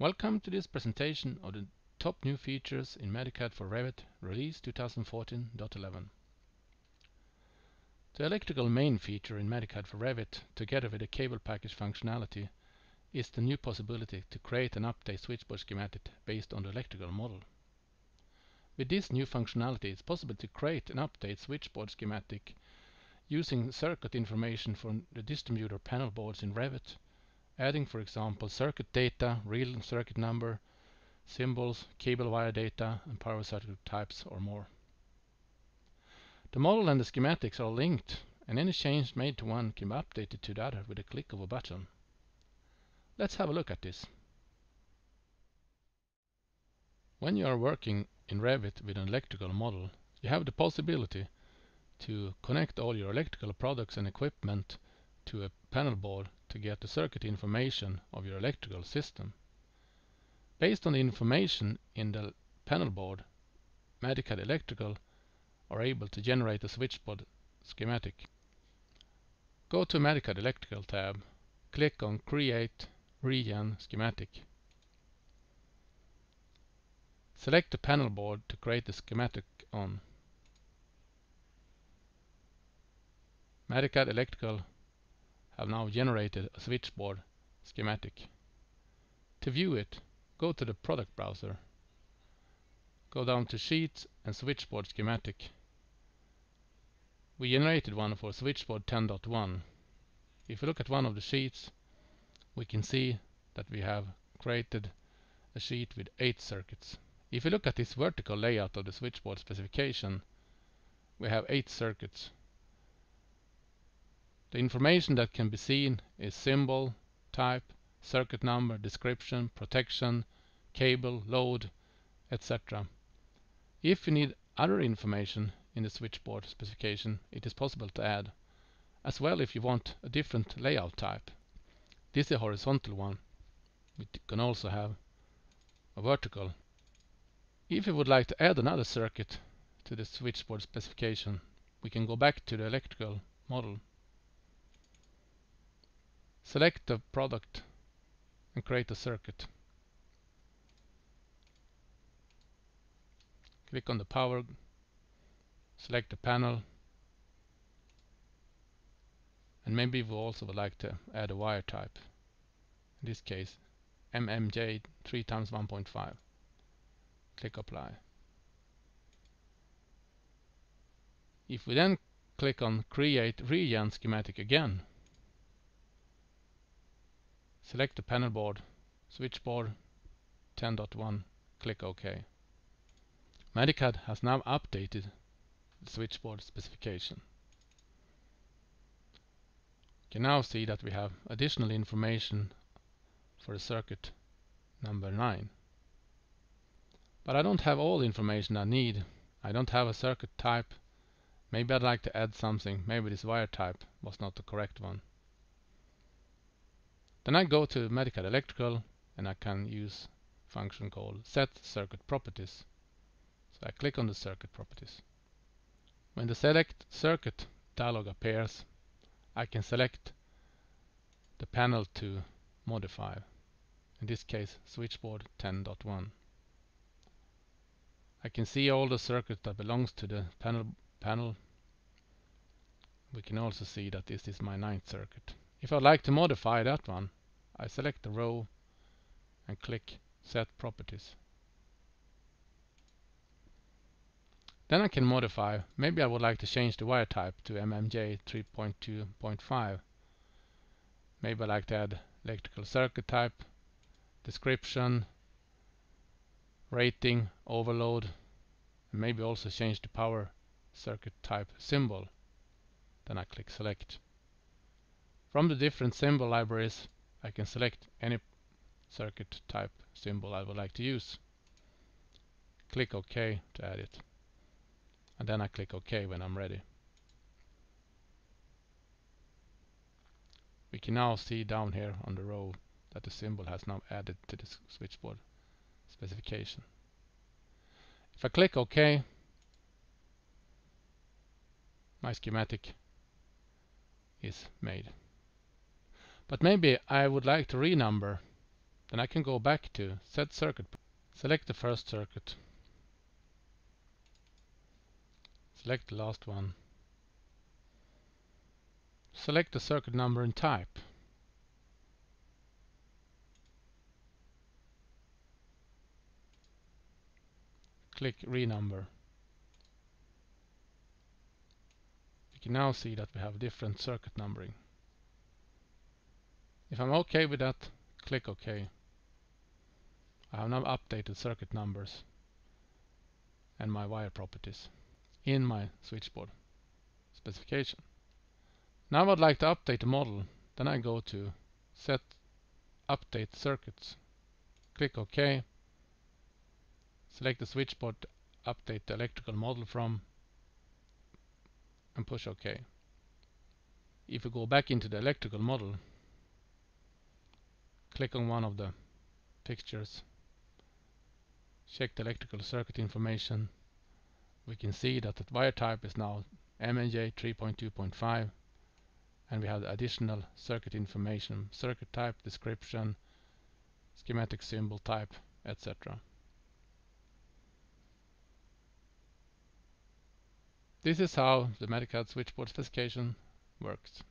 Welcome to this presentation of the top new features in MagiCAD for Revit release 2014.11. The electrical main feature in MagiCAD for Revit together with the cable package functionality is the new possibility to create and update switchboard schematic based on the electrical model. With this new functionality it's possible to create and update switchboard schematic using circuit information from the distributor panel boards in Revit adding for example circuit data, real circuit number, symbols, cable wire data and power circuit types or more. The model and the schematics are linked and any change made to one can be updated to the other with a click of a button. Let's have a look at this. When you are working in Revit with an electrical model, you have the possibility to connect all your electrical products and equipment to a panel board to get the circuit information of your electrical system. Based on the information in the panel board, MagiCAD Electrical are able to generate a switchboard schematic. Go to MagiCAD Electrical tab, click on Create Regen Schematic. Select the panel board to create the schematic on. MagiCAD Electrical have now generated a switchboard schematic. To view it, go to the product browser. Go down to Sheet and Switchboard Schematic. We generated one for switchboard 10.1. If we look at one of the sheets, we can see that we have created a sheet with 8 circuits. If you look at this vertical layout of the switchboard specification, we have 8 circuits the information that can be seen is symbol, type, circuit number, description, protection, cable, load, etc. If you need other information in the switchboard specification, it is possible to add. As well if you want a different layout type. This is a horizontal one. We can also have a vertical. If you would like to add another circuit to the switchboard specification, we can go back to the electrical model Select the product and create a circuit. Click on the power, select the panel and maybe we also would like to add a wire type. In this case MMJ 3 times 1.5. Click apply. If we then click on create regen schematic again Select the panel board, switchboard 10.1, click OK. MagiCAD has now updated the switchboard specification. You can now see that we have additional information for the circuit number 9. But I don't have all the information I need. I don't have a circuit type. Maybe I'd like to add something. Maybe this wire type was not the correct one. Then I go to MagiCAD Electrical and I can use function called set circuit properties. So I click on the circuit properties. When the select circuit dialog appears, I can select the panel to modify. In this case, switchboard 10.1. I can see all the circuits that belongs to the panel panel. We can also see that this is my ninth circuit. If I'd like to modify that one, I select the row and click Set Properties. Then I can modify, maybe I would like to change the wire type to MMJ 3.2.5. Maybe I like to add electrical circuit type, description, rating, overload, and maybe also change the power circuit type symbol. Then I click select. From the different symbol libraries I can select any circuit type symbol I would like to use. Click OK to add it. And then I click OK when I'm ready. We can now see down here on the row that the symbol has now added to the switchboard specification. If I click OK, my schematic is made. But maybe I would like to renumber then I can go back to Set Circuit. Select the first circuit. Select the last one. Select the circuit number and type. Click renumber. You can now see that we have different circuit numbering. If I'm okay with that, click OK. I have now updated circuit numbers and my wire properties in my switchboard specification. Now I'd like to update the model. Then I go to Set Update Circuits. Click OK. Select the switchboard to update the electrical model from and push OK. If we go back into the electrical model, click on one of the pictures, check the electrical circuit information, we can see that the wire type is now MMJ 3.2.5 and we have additional circuit information, circuit type, description, schematic symbol type, etc. This is how the MagiCAD switchboard specification works.